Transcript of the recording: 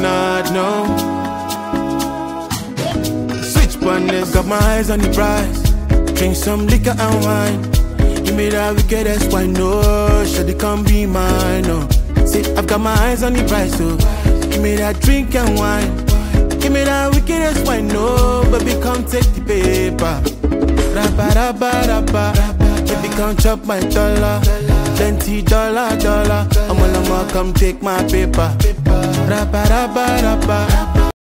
not know. Switch partners, got my eyes on the prize. Drink some liquor and wine. Give me that wickedest wine, no. Should it come be mine, no. See, I've got my eyes on the prize, so give me that drink and wine. Give me that wickedest wine, no. Baby, come take the paper. Rabba, rabba, rabba. Baby, come chop my dollar. Plenty dollar, dollar. I'm all come take my paper. Rabba, rabba, rabba.